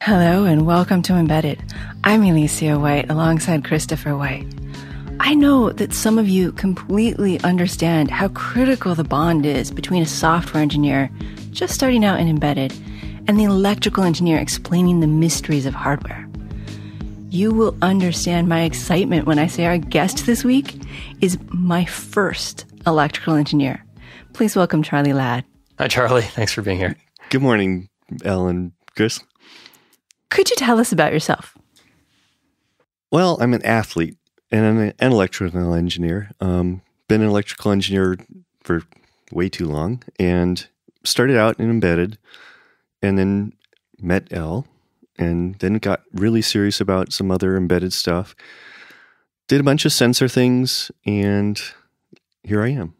Hello and welcome to Embedded. I'm Elecia White alongside Christopher White. I know that some of you completely understand how critical the bond is between a software engineer just starting out in embedded and the electrical engineer explaining the mysteries of hardware. You will understand my excitement when I say our guest this week is my first electrical engineer. Please welcome Charlie Ladd. Hi, Charlie. Thanks for being here. Good morning, Ellen, Chris. Could you tell us about yourself? Well, I'm an athlete and I'm an electrical engineer. Um, been an electrical engineer for way too long and started out in embedded and then met Elle and then got really serious about some other embedded stuff. Did a bunch of sensor things and here I am.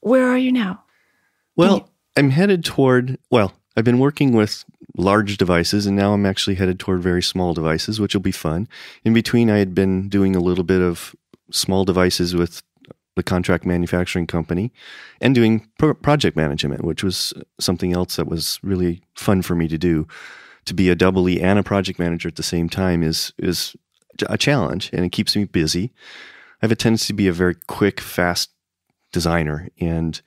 Where are you now? Well, I'm headed toward, well, I've been working with large devices and now I'm actually headed toward very small devices, which will be fun. In between, I had been doing a little bit of small devices with the contract manufacturing company and doing pro- project management, which was something else that was really fun for me to do. To be a double E and a project manager at the same time is is a challenge and it keeps me busy. I have a tendency to be a very quick, fast designer and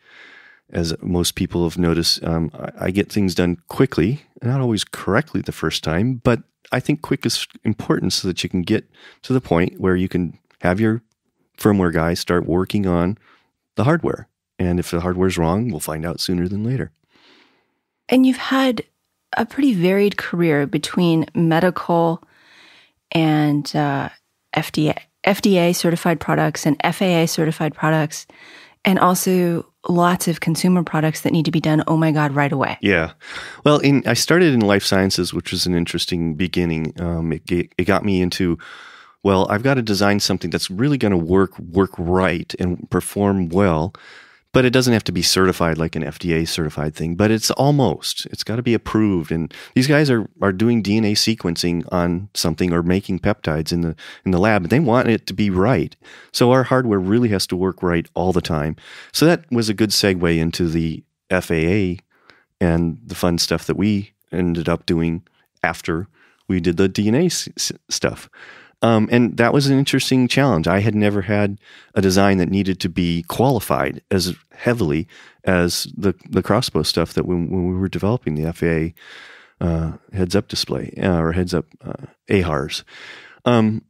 as most people have noticed, um, I, I, get things done quickly, not always correctly the first time, but I think quick is important so that you can get to the point where you can have your firmware guy start working on the hardware. And if the hardware's wrong, we'll find out sooner than later. And you've had a pretty varied career between medical and uh, FDA, FDA certified products and FAA certified products, and also lots of consumer products that need to be done oh my god right away. Yeah. Well in i started in life sciences which was an interesting beginning. Um, it, it got me into well i've got to design something that's really going to work work right and perform well but it doesn't have to be certified like an FDA certified thing, but it's almost. It's got to be approved. And these guys are, are doing DNA sequencing on something or making peptides in the in the lab, and they want it to be right. So our hardware really has to work right all the time. So that was a good segue into the FAA and the fun stuff that we ended up doing after we did the DNA s- stuff. Um, and that was an interesting challenge. I had never had a design that needed to be qualified as heavily as the the Crossbow stuff that when, when we were developing the FAA uh, heads up display uh, or heads up uh, AHRS. Um,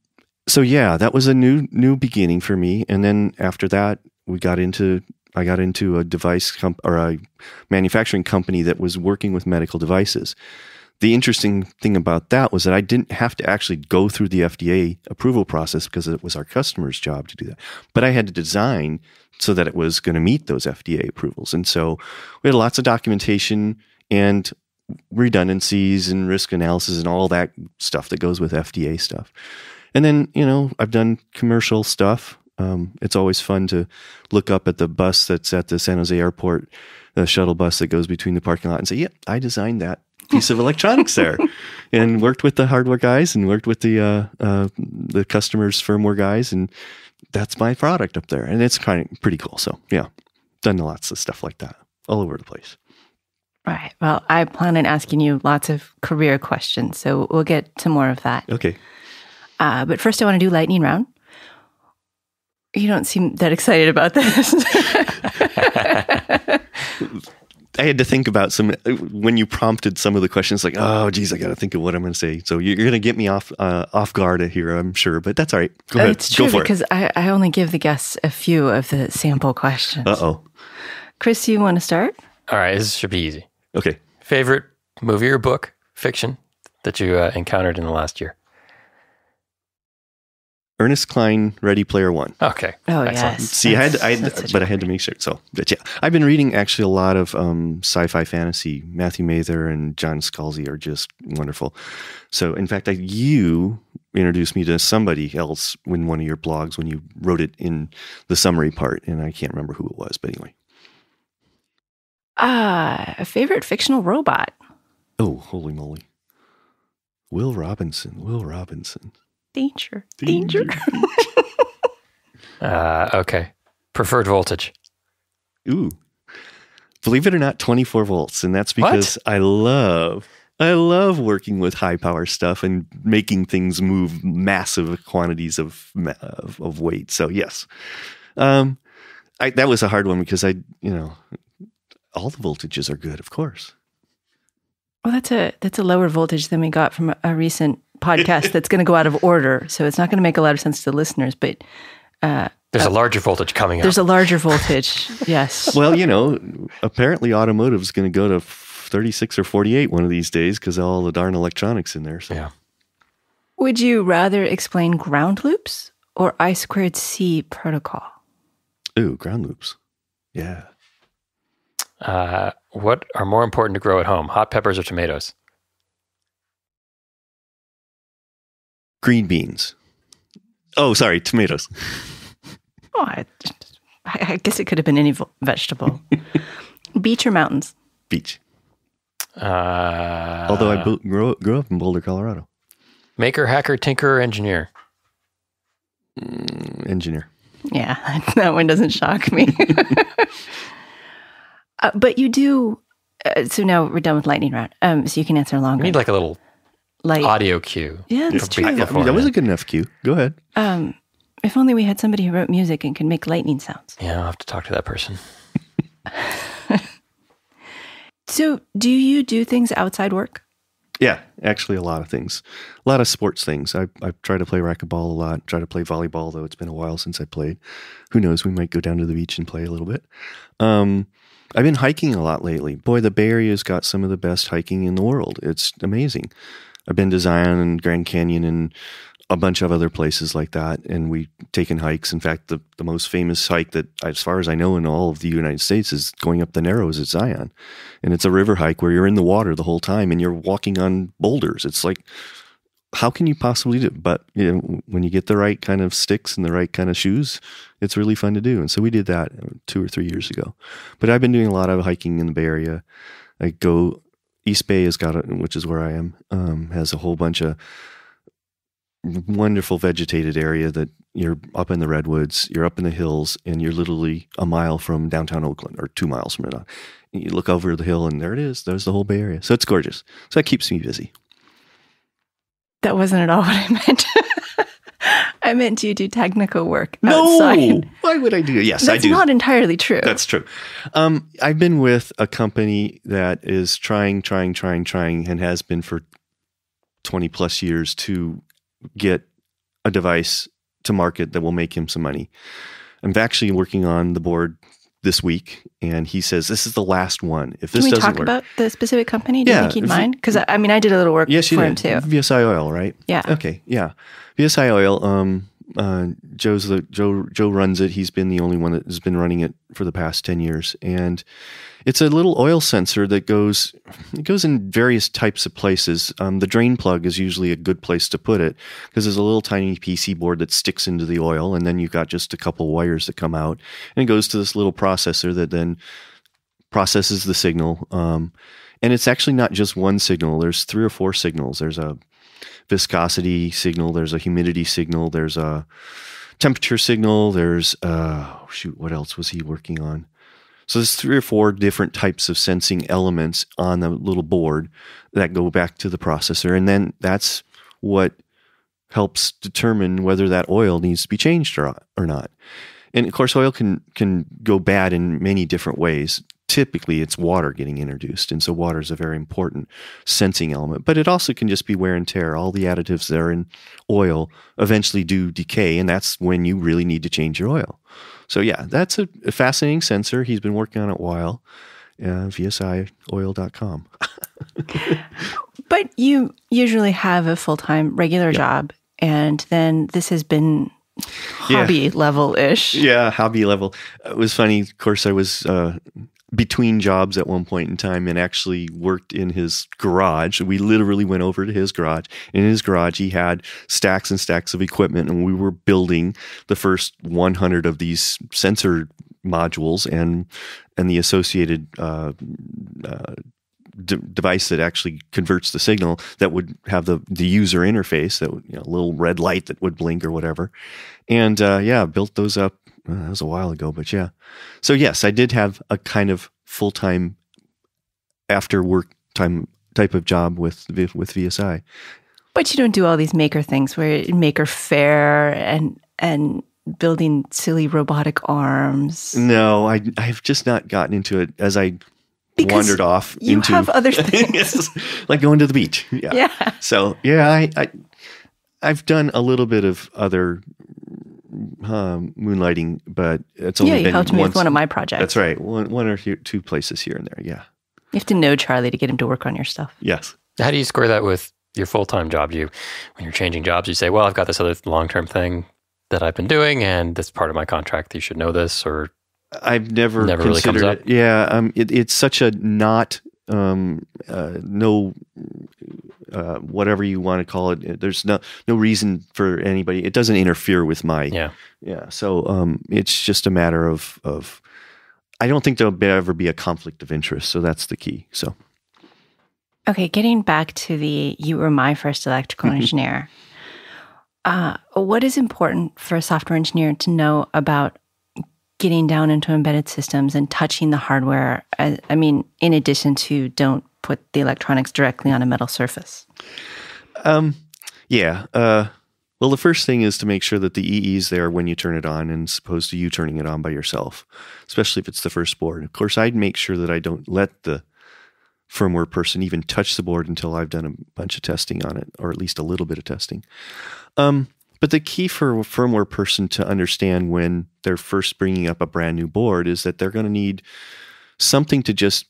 so yeah, that was a new new beginning for me. And then after that, we got into I got into a device comp- or a manufacturing company that was working with medical devices the interesting thing about that was that I didn't have to actually go through the FDA approval process because it was our customer's job to do that. But I had to design so that it was going to meet those FDA approvals. And so we had lots of documentation and redundancies and risk analysis and all that stuff that goes with FDA stuff. And then, you know, I've done commercial stuff. Um, it's always fun to look up at the bus that's at the San Jose airport, the shuttle bus that goes between the parking lot and say, yep, yeah, I designed that piece of electronics there, and worked with the hardware guys and worked with the uh, uh, the customers' firmware guys, and that's my product up there, and it's kind of pretty cool. So yeah, done lots of stuff like that all over the place. Right. Well, I plan on asking you lots of career questions, so we'll get to more of that. Okay. Uh, but first, I want to do lightning round. You don't seem that excited about this. I had to think about some when you prompted some of the questions. Like, oh, geez, I got to think of what I'm going to say. So you're, going to get me off uh, off guard here, I'm sure. But that's all right. Go ahead. It's true Go because I, I, only give the guests a few of the sample questions. Uh oh. Chris, you want to start? All right, this should be easy. Okay. Favorite movie or book, fiction that you uh, encountered in the last year? Ernest Cline, Ready Player One. Okay. Oh Excellent. yes. See, I had, I had but I had to make sure. So, but yeah, I've been reading actually a lot of um, sci-fi fantasy. Matthew Mather and John Scalzi are just wonderful. So, in fact, I, you introduced me to somebody else in one of your blogs when you wrote it in the summary part, and I can't remember who it was, but anyway. Ah, uh, a favorite fictional robot. Oh, holy moly! Will Robinson. Will Robinson. Danger. Danger. Danger. uh, okay. Preferred voltage. Ooh. believe it or not, 24 volts. And that's because I love, I love working with high power stuff and making things move massive quantities of, of, of weight. So yes, um, I, that was a hard one because I, you know, all the voltages are good, of course. Well, that's a that's a lower voltage than we got from a, a recent podcast that's going to go out of order. So it's not going to make a lot of sense to the listeners, but There's a larger voltage coming up. there's a larger voltage. Yes. Well, you know, apparently automotive is going to go to 36 or 48 one of these days because all the darn electronics in there. So yeah. Would you rather explain ground loops or I squared C protocol? Ooh, ground loops. Yeah. Uh, what are more important to grow at home, hot peppers or tomatoes? Green beans. Oh, sorry, tomatoes. Oh, I, I guess it could have been any vegetable. Beach or mountains? Beach. Uh, Although I bu- grew, grew up in Boulder, Colorado. maker, hacker, tinker, engineer. Engineer. Yeah, that one doesn't shock me. uh, but you do. Uh, so now we're done with lightning round. Um, so you can answer We longer. need like a little Like, audio cue. yeah, that's true. I, I mean, that was a good enough cue. Go ahead. Um, if only we had somebody who wrote music and could make lightning sounds. Yeah, I'll have to talk to that person. So, do you do things outside work? Yeah, actually, a lot of things. A lot of sports things. I, I try to play racquetball a lot, try to play volleyball, though it's been a while since I played. Who knows? We might go down to the beach and play a little bit. Um, I've been hiking a lot lately. Boy, the Bay Area's got some of the best hiking in the world. It's amazing. I've been to Zion and Grand Canyon and a bunch of other places like that, and we've taken hikes. In fact, the, the most famous hike that, as far as I know, in all of the United States is going up the Narrows at Zion. And it's a river hike where you're in the water the whole time and you're walking on boulders. It's like, how can you possibly do it? But you know, when you get the right kind of sticks and the right kind of shoes, it's really fun to do. And so we did that two or three years ago. But I've been doing a lot of hiking in the Bay Area. I go East Bay has got it, which is where I am, um, has a whole bunch of wonderful vegetated area that you're up in the redwoods, you're up in the hills, and you're literally a mile from downtown Oakland or two miles from it. You look over the hill, and there it is. There's the whole Bay Area. So it's gorgeous. So that keeps me busy. That wasn't at all what I meant. I meant do you do technical work outside? why would I do? Yes, That's I do. That's not entirely true. That's true. Um, I've been with a company that is trying, trying, trying, trying, and has been for 20 plus years to get a device to market that will make him some money. I'm actually working on the board this week, and he says this is the last one. If this Can we doesn't talk work, about the specific company? Do Yeah, you think he'd mind? Because I, mean, I did a little work yes, you for did. him too. VSI Oil, right? Yeah. Okay, yeah. VSI Oil. Um, uh, Joe's the Joe. Joe runs it. He's been the only one that has been running it for the past ten years, and it's a little oil sensor that goes. It goes in various types of places. Um, the drain plug is usually a good place to put it because there's a little tiny PC board that sticks into the oil, and then you've got just a couple wires that come out, and it goes to this little processor that then processes the signal. Um, and it's actually not just one signal. There's three or four signals. There's a viscosity signal. There's a humidity signal. There's a temperature signal. There's uh, oh, shoot, what else was he working on? So there's three or four different types of sensing elements on the little board that go back to the processor, and then that's what helps determine whether that oil needs to be changed or, or not. And of course, oil can can go bad in many different ways. Typically, it's water getting introduced, and so water is a very important sensing element. But it also can just be wear and tear. All the additives that are in oil eventually do decay, and that's when you really need to change your oil. So yeah, that's a, a fascinating sensor. He's been working on it a while. Uh, VSIOil.com. But you usually have a full time regular job, and then this has been Yeah. hobby level ish. Yeah, hobby level. It was funny. Of course, I was uh, between jobs at one point in time and actually worked in his garage. We literally went over to his garage. In his garage, he had stacks and stacks of equipment, and we were building the first 100 of these sensor modules and and the associated uh, uh, de- device that actually converts the signal that would have the the user interface that would, you know, little red light that would blink or whatever. And uh, yeah, built those up uh, that was a while ago, but yeah. So yes, I did have a kind of full time after work time type of job with with VSI. But you don't do all these maker things where maker fair and and building silly robotic arms. No, I I've just not gotten into it as I Because wandered off You into have other things. like going to the beach. Yeah. yeah. So yeah, I, I I've done a little bit of other um, moonlighting, but it's only Yeah, you been helped me once. with one of my projects. That's right, one one or two, two places here and there. Yeah. You have to know Charlie to get him to work on your stuff. Yes. How do you square that with your full time job? You, when you're changing jobs, you say, "Well, I've got this other long term thing that I've been doing, and that's part of my contract. You should know this." Or I've never Never really comes considered it. Yeah, um, it, it's such a not um, uh, no uh, whatever you want to call it. There's no no reason for anybody. It doesn't interfere with my yeah, yeah. So um, it's just a matter of of. I don't think there'll be, ever be a conflict of interest. So that's the key. So Okay, getting back to the you were my first electrical engineer. Uh, what is important for a software engineer to know about getting down into embedded systems and touching the hardware? I, I mean, in addition to don't put the electronics directly on a metal surface. Um, yeah. Uh, well, the first thing is to make sure that the EE is there when you turn it on, and opposed to you turning it on by yourself, especially if it's the first board. Of course, I'd make sure that I don't let the firmware person even touch the board until I've done a bunch of testing on it, or at least a little bit of testing. Um, but the key for a firmware person to understand when they're first bringing up a brand new board is that they're going to need something to just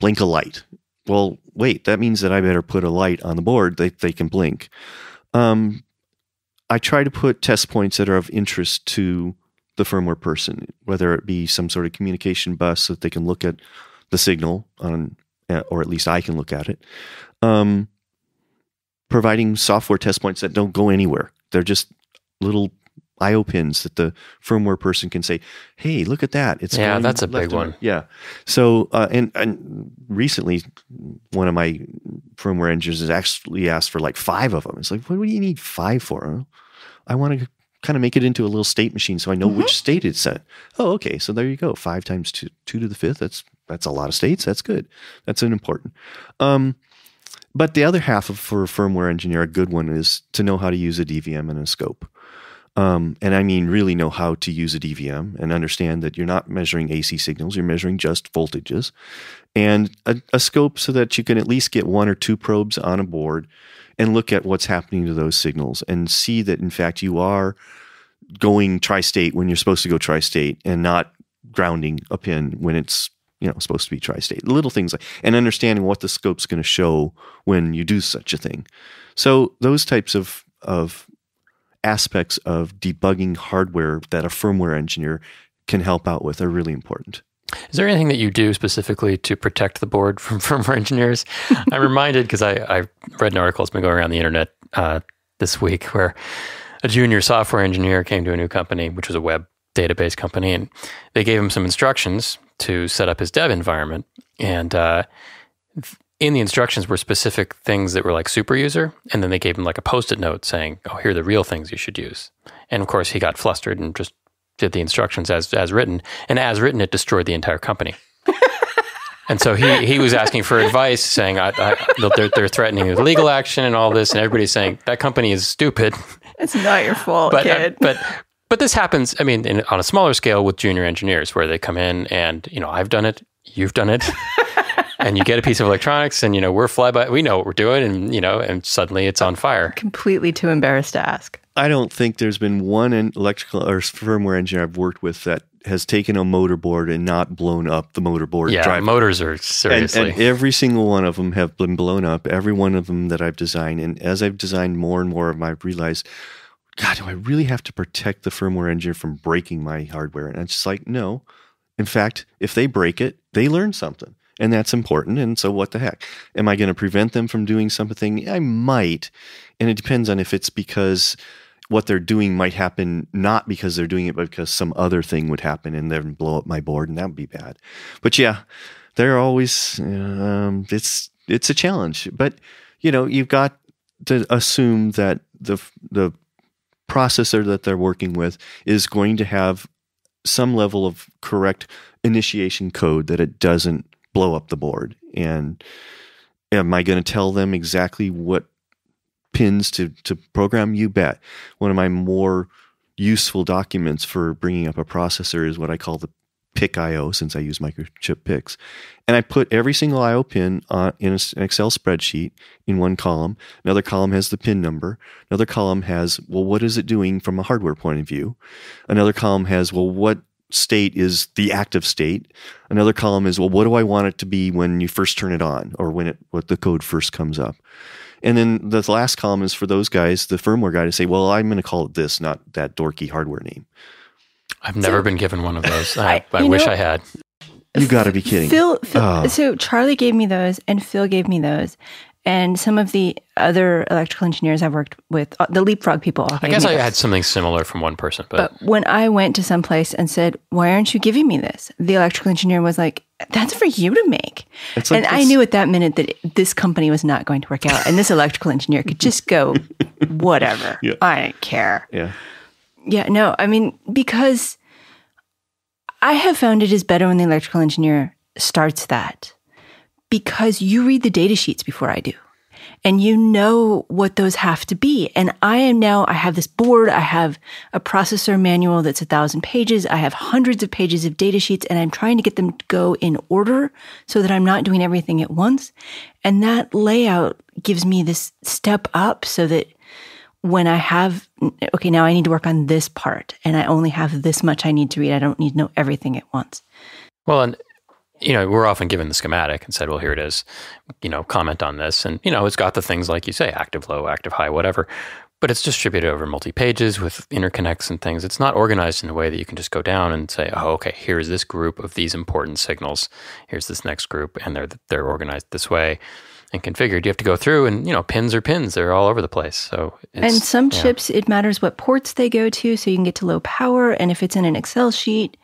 blink a light. Well, wait, that means that I better put a light on the board that they can blink. Um, I try to put test points that are of interest to the firmware person, whether it be some sort of communication bus so that they can look at the signal on, uh, or at least I can look at it. Um, providing software test points that don't go anywhere. They're just little IO pins that the firmware person can say, "Hey, look at that! It's Yeah, that's a big one. right." Yeah. So, uh, and and recently, one of my firmware engineers has actually asked for like five of them. It's like, what do you need five for? I want to kind of make it into a little state machine so I know which state it's at. Oh, okay. So there you go. Five times two, two to the fifth. That's that's a lot of states. That's good. That's an important. Um, but the other half of for a firmware engineer, a good one is to know how to use a DVM and a scope. Um, and I mean, really know how to use a DVM and understand that you're not measuring AC signals, you're measuring just voltages, and a, a scope so that you can at least get one or two probes on a board and look at what's happening to those signals and see that, in fact, you are going tri state when you're supposed to go tri state and not grounding a pin when it's you know supposed to be tri-state little things like and understanding what the scope's going to show when you do such a thing so those types of of aspects of debugging hardware that a firmware engineer can help out with are really important Is there anything that you do specifically to protect the board from firmware engineers? I'm reminded because I, I read an article that's been going around the internet uh, this week where a junior software engineer came to a new company, which was a web database company, and they gave him some instructions to set up his dev environment. And uh, in the instructions were specific things that were like super user, and then they gave him like a post-it note saying, "Oh, here are the real things you should use." And of course, he got flustered and just did the instructions as as written, and as written, it destroyed the entire company. and so he he was asking for advice, saying, I, I, "They're they're threatening with legal action and all this," and everybody's saying that company is stupid. It's not your fault, But uh, kid. but but this happens. I mean, in, on a smaller scale with junior engineers, where they come in and you know I've done it, you've done it. And you get a piece of electronics, and you know we're fly by. We know what we're doing, and you know, and suddenly it's on fire. Completely too embarrassed to ask. I don't think there's been one electrical or firmware engineer I've worked with that has taken a motorboard and not blown up the motorboard Yeah, drive. motors are and, seriously. and every single one of them have been blown up. Every one of them that I've designed, and as I've designed more and more of them, I've realized, God, do I really have to protect the firmware engineer from breaking my hardware? And it's just like, no. In fact, if they break it, they learn something, and that's important. And so, what the heck? Am I going to prevent them from doing something? I might, and it depends on if it's because what they're doing might happen not because they're doing it, but because some other thing would happen and then blow up my board, and that would be bad. But yeah, they're always um, it's it's a challenge. But you know, you've got to assume that the the processor that they're working with is going to have some level of correct initiation code that it doesn't blow up the board. And am I going to tell them exactly what pins to, to program? You bet. One of my more useful documents for bringing up a processor is what I call the PIC IO, since I use Microchip PICs. And I put every single IO pin uh, in an Excel spreadsheet in one column. Another column has the pin number. Another column has, well, what is it doing from a hardware point of view? Another column has, well, what state is the active state. Another column is, well, what do I want it to be when you first turn it on or when it, what the code first comes up? And then the last column is for those guys, the firmware guy to say, well, I'm going to call it this, not that dorky hardware name. I've never so, been given one of those. I, I, I wish know, I had. You got to be kidding. Phil, Phil oh. so Charlie gave me those, and Phil gave me those, and some of the other electrical engineers I've worked with, uh, the Leapfrog people. I guess I had something similar from one person, but. but when I went to some place and said, "Why aren't you giving me this?" the electrical engineer was like, "That's for you to make," like and this. I knew at that minute that this company was not going to work out, and this electrical engineer could just go, "Whatever, yeah. I don't care." Yeah, yeah, no, I mean because I have found it is better when the electrical engineer starts that because you read the data sheets before I do. And you know what those have to be. And I am now, I have this board, I have a processor manual that's a thousand pages, I have hundreds of pages of data sheets, and I'm trying to get them to go in order so that I'm not doing everything at once. And that layout gives me this step up so that when I have, okay, now I need to work on this part and I only have this much I need to read. I don't need to know everything at once. Well, and, you know, we're often given the schematic and said, well, here it is, you know, comment on this. And, you know, it's got the things like you say, active low, active high, whatever, but it's distributed over multi pages with interconnects and things. It's not organized in a way that you can just go down and say, oh, okay, here's this group of these important signals. Here's this next group, and they're, they're organized this way and configured. You have to go through and, you know, pins are pins. They're all over the place. So And some yeah. chips, it matters what ports they go to. So you can get to low power. And if it's in an Excel sheet,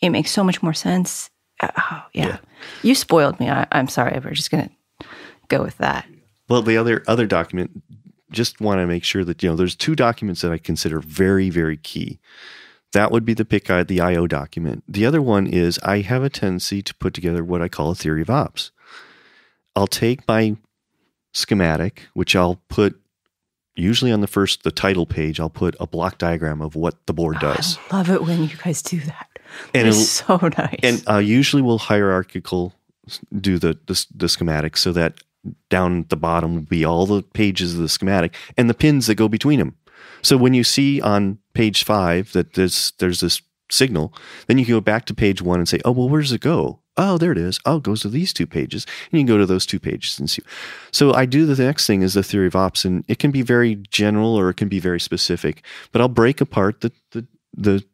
it makes so much more sense. Uh, oh, yeah. yeah. You spoiled me. I, am sorry. We're just going to go with that. Well, the other other document, just want to make sure that, you know, there's two documents that I consider very, very key. That would be the PIC the IO document. The other one is I have a tendency to put together what I call a theory of ops. I'll take my schematic, which I'll put usually on the first the title page. I'll put a block diagram of what the board oh, does. I love it when you guys do that. And it's so nice. And uh, usually we'll hierarchical do the, the the schematic so that down at the bottom will be all the pages of the schematic and the pins that go between them. So when you see on page five that there's there's this signal, then you can go back to page one and say, oh well, where does it go? Oh, there it is. Oh, it goes to these two pages. And you can go to those two pages and see. So I do the next thing is the theory of ops, and it can be very general or it can be very specific. But I'll break apart the the, the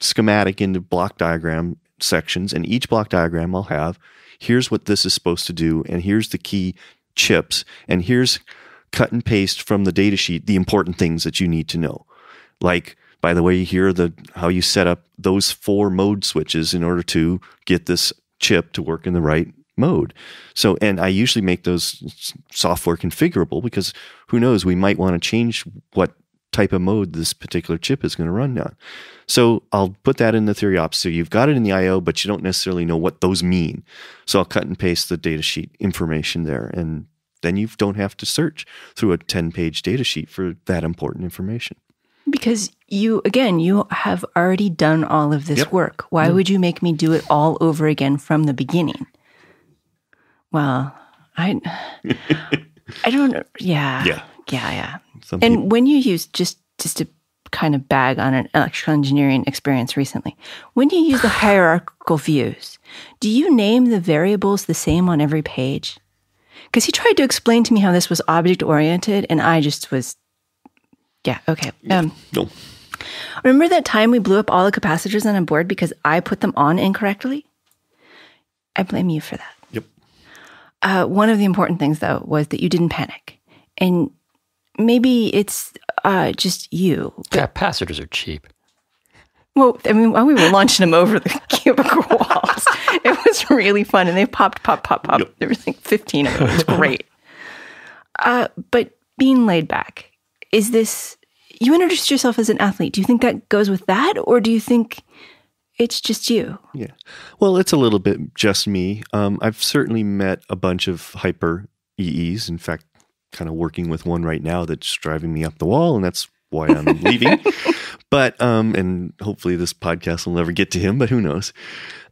schematic into block diagram sections, and each block diagram I'll have here's what this is supposed to do, and here's the key chips, and here's cut and paste from the data sheet the important things that you need to know. Like by the way, here the how you set up those four mode switches in order to get this chip to work in the right mode. So, and I usually make those software configurable because who knows, we might want to change what type of mode this particular chip is going to run on. So I'll put that in the theory ops. So you've got it in the IO, but you don't necessarily know what those mean. So I'll cut and paste the datasheet information there. And then you don't have to search through a 10 page datasheet for that important information. Because you, again, you have already done all of this yep. work. Why mm. would you make me do it all over again from the beginning? Well, I, I don't. Yeah, yeah, yeah, yeah. Some and people. when you use just just to kind of bag on an electrical engineering experience recently, when you use the hierarchical views, do you name the variables the same on every page? Because he tried to explain to me how this was object oriented, and I just was yeah. Okay. Um, no. Remember that time we blew up all the capacitors on a board because I put them on incorrectly? I blame you for that. Yep. Uh, one of the important things, though, was that you didn't panic. And maybe it's uh, just you. Capacitors are cheap. Well, I mean, while we were launching them over the cubicle walls, it was really fun. And they popped, pop, pop, pop. Yep. There was like 15 of them. It was great. Uh, but being laid back is this you introduced yourself as an athlete. Do you think that goes with that? Or do you think it's just you. Yeah. Well, it's a little bit just me. Um, I've certainly met a bunch of hyper EEs. In fact, kind of working with one right now that's driving me up the wall, and that's why I'm leaving. But um, and hopefully this podcast will never get to him, but who knows?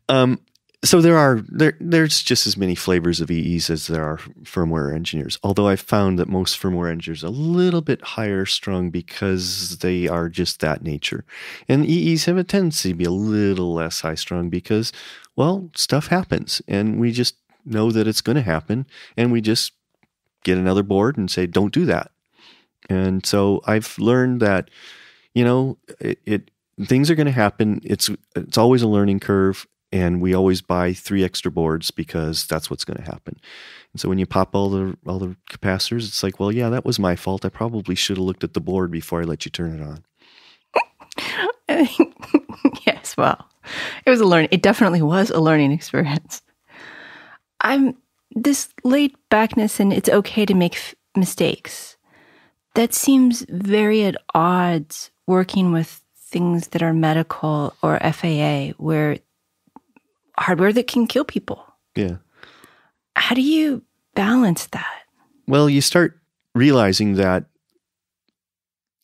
Um, so there are there there's just as many flavors of EEs as there are firmware engineers. Although I've found that most firmware engineers are a little bit higher strung because they are just that nature, and EEs have a tendency to be a little less high strung because well stuff happens and we just know that it's going to happen and we just get another board and say don't do that. And so I've learned that you know it, it things are going to happen. It's it's always a learning curve and we always buy three extra boards because that's what's going to happen. And so when you pop all the all the capacitors, it's like, well, yeah, that was my fault. I probably should have looked at the board before I let you turn it on. yes, well, it was a learning. It definitely was a learning experience. I'm this laid backness and it's okay to make f- mistakes. That seems very at odds working with things that are medical or FAA, where hardware that can kill people. Yeah. How do you balance that? Well, you start realizing that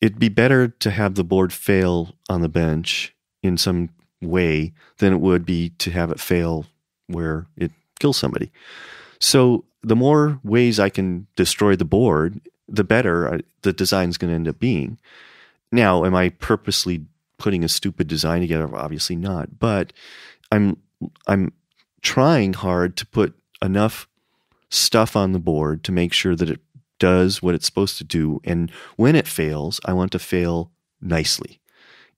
it'd be better to have the board fail on the bench in some way than it would be to have it fail where it kills somebody. So the more ways I can destroy the board, the better uh, the design's going to end up being. Now, am I purposely putting a stupid design together? Obviously not, but I'm I'm trying hard to put enough stuff on the board to make sure that it does what it's supposed to do. And when it fails, I want to fail nicely.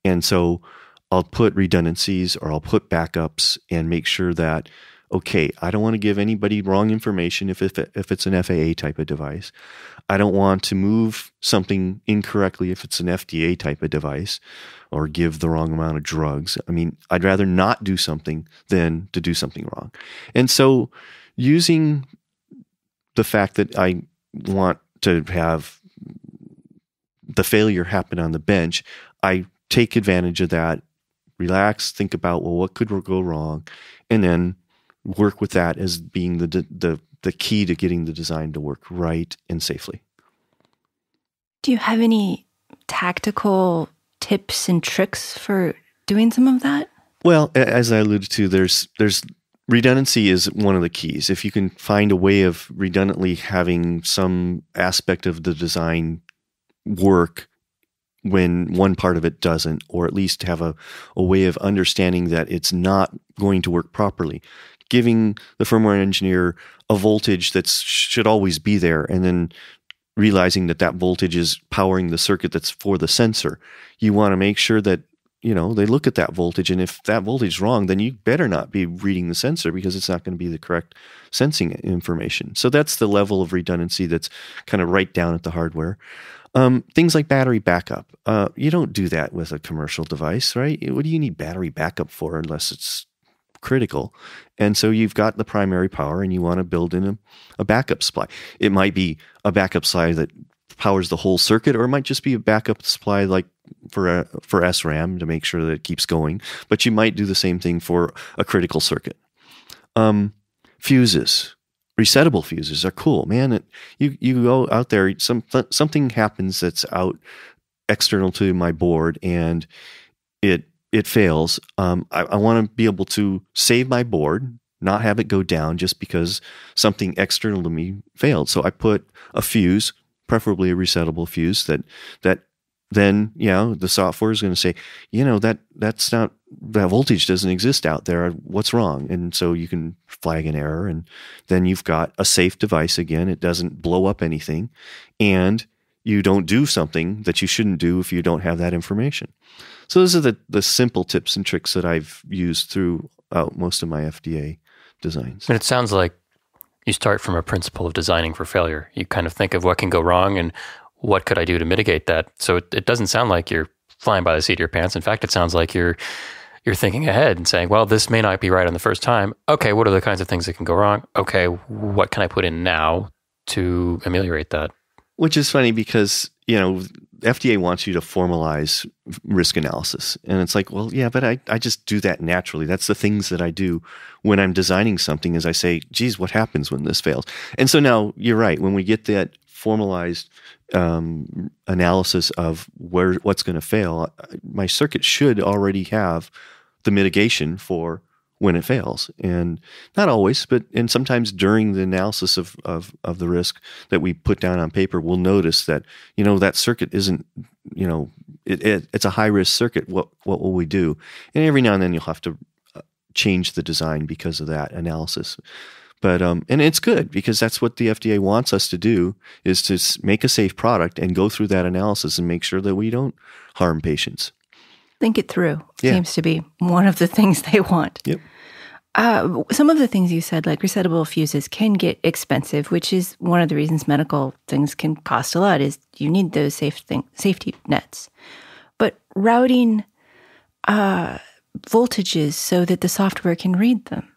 And so I'll put redundancies or I'll put backups and make sure that okay, I don't want to give anybody wrong information if, if, if it's an FAA type of device. I don't want to move something incorrectly if it's an FDA type of device or give the wrong amount of drugs. I mean, I'd rather not do something than to do something wrong. And so using the fact that I want to have the failure happen on the bench, I take advantage of that, relax, think about, well, what could go wrong? And then work with that as being the the the key to getting the design to work right and safely. Do you have any tactical tips and tricks for doing some of that? Well, as I alluded to, there's there's redundancy is one of the keys. If you can find a way of redundantly having some aspect of the design work when one part of it doesn't, or at least have a, a way of understanding that it's not going to work properly giving the firmware engineer a voltage that should always be there and then realizing that that voltage is powering the circuit that's for the sensor. You want to make sure that you know they look at that voltage and if that voltage is wrong then you better not be reading the sensor because it's not going to be the correct sensing information. So that's the level of redundancy that's kind of right down at the hardware. Um, things like battery backup. Uh, you don't do that with a commercial device right? What do you need battery backup for unless it's critical. And so you've got the primary power and you want to build in a, a backup supply. It might be a backup supply that powers the whole circuit, or it might just be a backup supply like for a, for SRAM to make sure that it keeps going. But you might do the same thing for a critical circuit. Um, fuses, resettable fuses are cool, man. It, you you go out there, some something happens that's out external to my board, and it it fails, um, I, I want to be able to save my board, not have it go down just because something external to me failed. So I put a fuse, preferably a resettable fuse that that then you know the software is going to say, you know that that's not that voltage doesn't exist out there. What's wrong? And so you can flag an error, and then you've got a safe device again. It doesn't blow up anything, and you don't do something that you shouldn't do if you don't have that information. So those are the, the simple tips and tricks that I've used throughout most of my FDA designs. And it sounds like you start from a principle of designing for failure. You kind of think of what can go wrong and what could I do to mitigate that. So it, it doesn't sound like you're flying by the seat of your pants. In fact, it sounds like you're you're thinking ahead and saying, well, this may not be right on the first time. Okay, what are the kinds of things that can go wrong? Okay, what can I put in now to ameliorate that? Which is funny because, you know, FDA wants you to formalize risk analysis. And it's like, well, yeah, but I, I just do that naturally. That's the things that I do when I'm designing something is I say, geez, what happens when this fails? And so now you're right. When we get that formalized um, analysis of where what's going to fail, my circuit should already have the mitigation for when it fails. And not always, but and sometimes during the analysis of, of, of the risk that we put down on paper, we'll notice that, you know, that circuit isn't, you know, it, it, it's a high risk circuit. What, what will we do? And every now and then you'll have to uh, change the design because of that analysis. But um, and it's good because that's what the FDA wants us to do is to make a safe product and go through that analysis and make sure that we don't harm patients think it through yeah. seems to be one of the things they want. Yep. Uh, some of the things you said, like resettable fuses, can get expensive, which is one of the reasons medical things can cost a lot. Is you need those safe thing, safety nets, but routing uh, voltages so that the software can read them.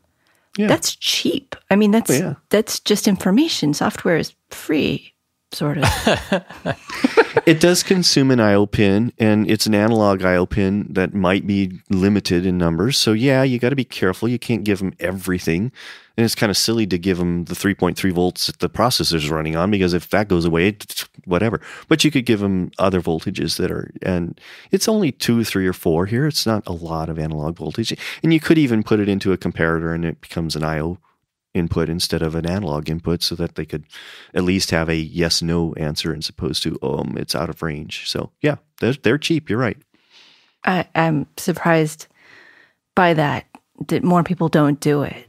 Yeah. That's cheap. I mean, that's yeah. that's just information. Software is free sort of. it does consume an IO pin, and it's an analog IO pin that might be limited in numbers. So yeah, you got to be careful. You can't give them everything, and it's kind of silly to give them the 3.3 volts that the processor's running on because if that goes away, whatever. But you could give them other voltages that are, and it's only two, three, or four here. It's not a lot of analog voltage, and you could even put it into a comparator, and it becomes an IO input instead of an analog input so that they could at least have a yes no answer as opposed to um it's out of range. So yeah they're, they're cheap. You're right. I, i'm surprised by that that more people don't do it.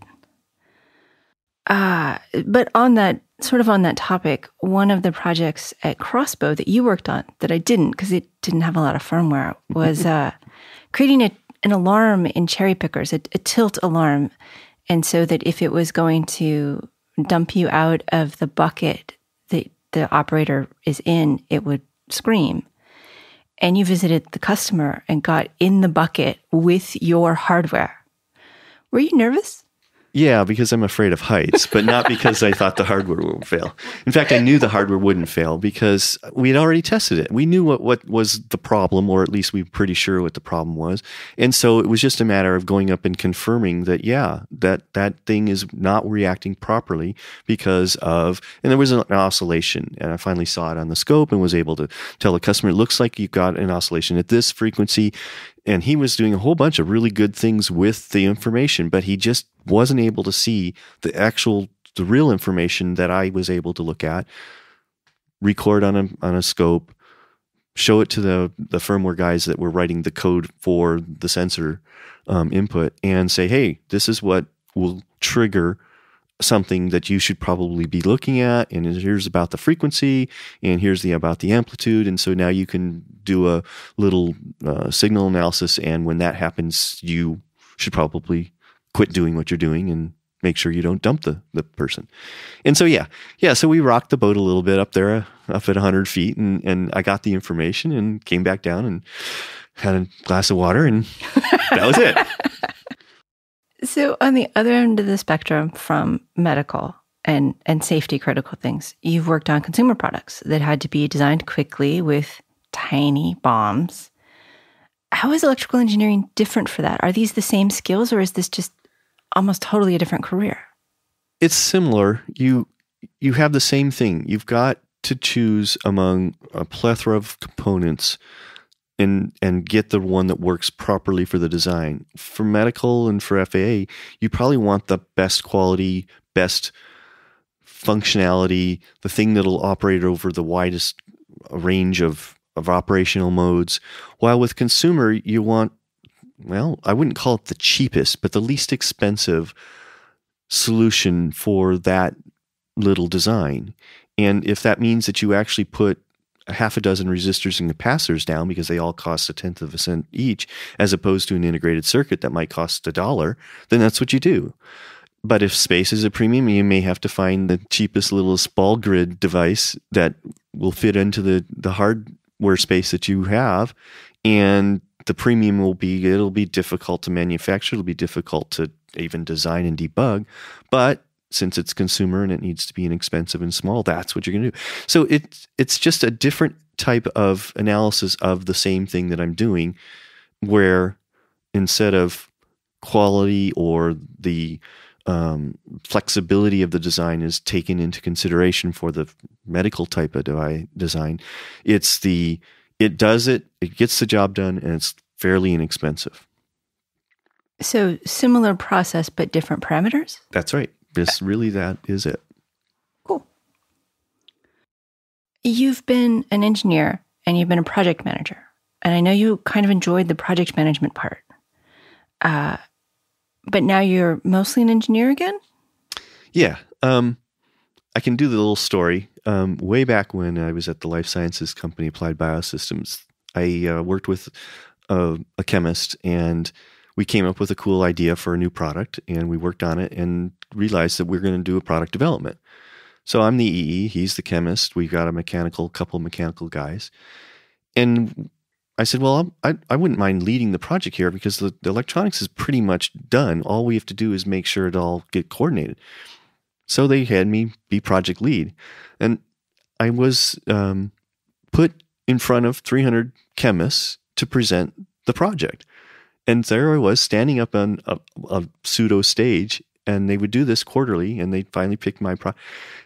Uh, but on that sort of on that topic one of the projects at Crossbow that you worked on that i didn't because it didn't have a lot of firmware was uh, creating a, an alarm in cherry pickers a, a tilt alarm and so that if it was going to dump you out of the bucket that the operator is in, it would scream. And you visited the customer and got in the bucket with your hardware. Were you nervous? Yeah, because I'm afraid of heights, but not because I thought the hardware would fail. In fact, I knew the hardware wouldn't fail because we had already tested it. We knew what, what was the problem, or at least we were pretty sure what the problem was. And so it was just a matter of going up and confirming that, yeah, that that thing is not reacting properly because of, and there was an oscillation. And I finally saw it on the scope and was able to tell the customer, it looks like you got an oscillation at this frequency and he was doing a whole bunch of really good things with the information but he just wasn't able to see the actual the real information that I was able to look at record on a on a scope show it to the the firmware guys that were writing the code for the sensor um, input and say hey this is what will trigger something that you should probably be looking at and here's about the frequency and here's the about the amplitude and so now you can do a little uh, signal analysis and when that happens you should probably quit doing what you're doing and make sure you don't dump the, the person. And so yeah yeah so we rocked the boat a little bit up there uh, up at 100 feet and, and i got the information and came back down and had a glass of water and that was it So, on the other end of the spectrum from medical and, and safety critical things, you've worked on consumer products that had to be designed quickly with tiny BOMs. How is electrical engineering different for that? Are these the same skills or is this just almost totally a different career? It's similar. You you have the same thing. You've got to choose among a plethora of components and and get the one that works properly for the design. For medical and for FAA, you probably want the best quality, best functionality, the thing that'll operate over the widest range of of operational modes. While with consumer, you want well, I wouldn't call it the cheapest, but the least expensive solution for that little design. And if that means that you actually put a half a dozen resistors and capacitors down because they all cost a tenth of a cent each, as opposed to an integrated circuit that might cost a dollar, then that's what you do. But if space is a premium, you may have to find the cheapest little ball grid device that will fit into the, the hardware space that you have. And the premium will be, it'll be difficult to manufacture. It'll be difficult to even design and debug. But since it's consumer and it needs to be inexpensive and small, that's what you're going to do. So it's it's just a different type of analysis of the same thing that I'm doing, where instead of quality or the um, flexibility of the design is taken into consideration for the medical type of design. It's the it does it, it gets the job done, and it's fairly inexpensive. So similar process, but different parameters. That's right. This really that is it. Cool. You've been an engineer and you've been a project manager, and I know you kind of enjoyed the project management part. Uh, but now you're mostly an engineer again? Yeah. Um, I can do the little story. Um, way back when I was at the life sciences company Applied Biosystems, I uh, worked with a, a, chemist and we came up with a cool idea for a new product and we worked on it and realized that we we're going to do a product development. So I'm the EE, he's the chemist. We've got a mechanical, couple mechanical guys. And I said, well, I, I wouldn't mind leading the project here because the, the electronics is pretty much done. All we have to do is make sure it all get coordinated. So they had me be project lead. And I was um, put in front of 300 chemists to present the project. And there I was standing up on a, a pseudo stage and they would do this quarterly and they finally picked my pro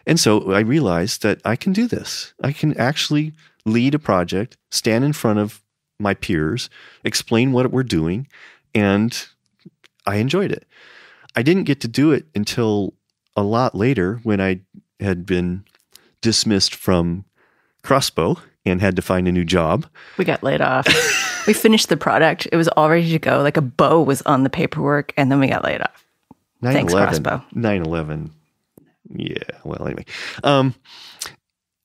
and so i realized that i can do this i can actually lead a project stand in front of my peers, explain what we're doing, and I enjoyed it. I didn't get to do it until a lot later when I had been dismissed from Crossbow and had to find a new job. We got laid off. we finished the product. It was all ready to go. Like a bow was on the paperwork, and then we got laid off. 9/11, Thanks, Crossbow. 9 11. Yeah. Well, anyway. Um,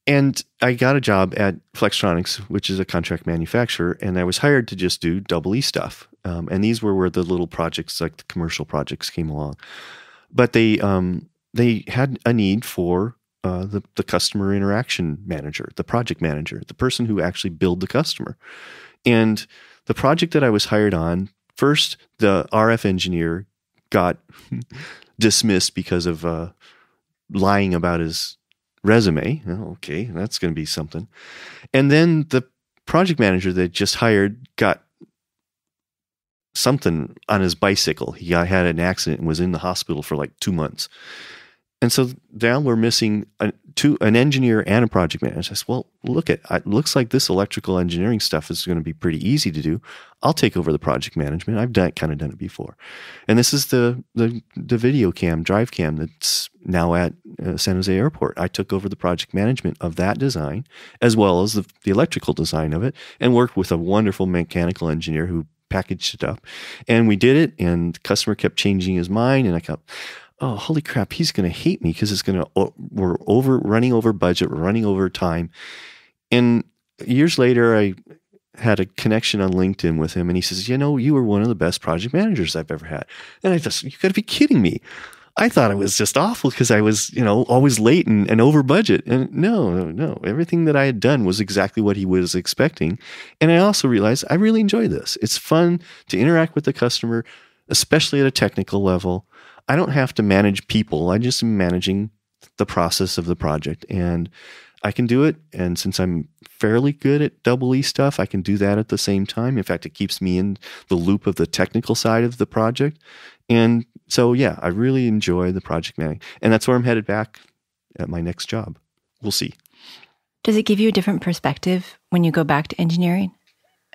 and I got a job at Flextronics, which is a contract manufacturer, and I was hired to just do double E stuff. Um, and these were where the little projects, like the commercial projects, came along. But they um, they had a need for uh, the the customer interaction manager, the project manager, the person who actually billed the customer. And the project that I was hired on, first the RF engineer got dismissed because of uh, lying about his resume. Okay, that's going to be something. And then the project manager that just hired got something on his bicycle. He got, had an accident and was in the hospital for like two months. And so now we're missing a, two, an engineer and a project manager. Said, well, look at it looks like this electrical engineering stuff is going to be pretty easy to do. I'll take over the project management. I've done kind of done it before. And this is the the, the video cam, drive cam that's now at uh, San Jose Airport. I took over the project management of that design as well as the, the electrical design of it and worked with a wonderful mechanical engineer who packaged it up. And we did it and the customer kept changing his mind and I kept oh, holy crap, he's going to hate me because it's going to, we're over running over budget, we're running over time. And years later, I had a connection on LinkedIn with him and he says, you know, you were one of the best project managers I've ever had. And I just, you got to be kidding me. I thought it was just awful because I was, you know, always late and, and over budget. And no, no, no. Everything that I had done was exactly what he was expecting. And I also realized I really enjoy this. It's fun to interact with the customer, especially at a technical level. I don't have to manage people. I just am managing the process of the project and I can do it. And since I'm fairly good at double E stuff, I can do that at the same time. In fact, it keeps me in the loop of the technical side of the project. And so, yeah, I really enjoy the project management. And that's where I'm headed back at my next job. We'll see. Does it give you a different perspective when you go back to engineering?